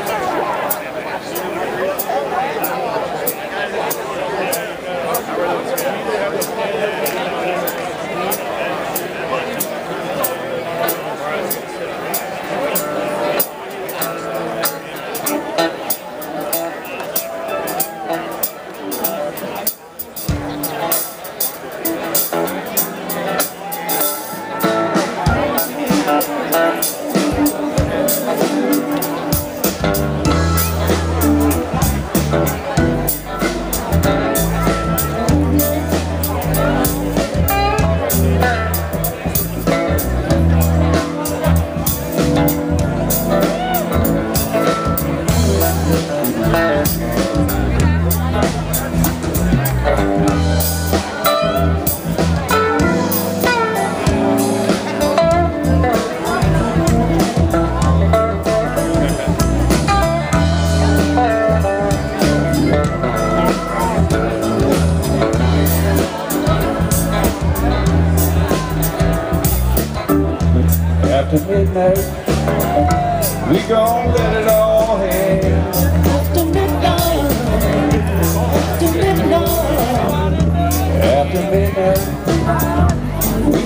after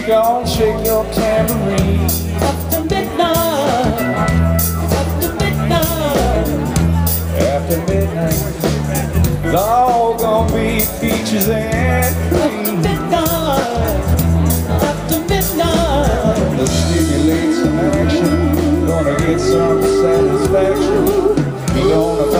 we gon' shake your tambourine. after midnight, after midnight, After midnight, it's all gonna be peaches and after midnight, after midnight. Let's stimulate some action. Gonna get some satisfaction. We gonna